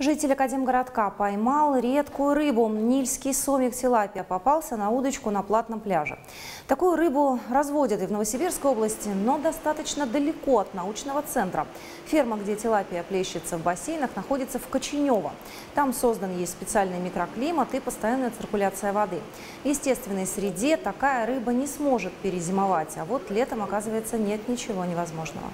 Житель Академгородка поймал редкую рыбу. Нильский сомик тилапия попался на удочку на платном пляже. Такую рыбу разводят и в Новосибирской области, но достаточно далеко от научного центра. Ферма, где тилапия плещется в бассейнах, находится в Коченево. Там создан есть специальный микроклимат и постоянная циркуляция воды. В естественной среде такая рыба не сможет перезимовать, а вот летом, оказывается, нет ничего невозможного.